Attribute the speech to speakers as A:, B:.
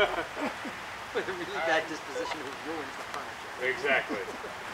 A: With a really bad disposition who ruins the furniture.
B: Exactly.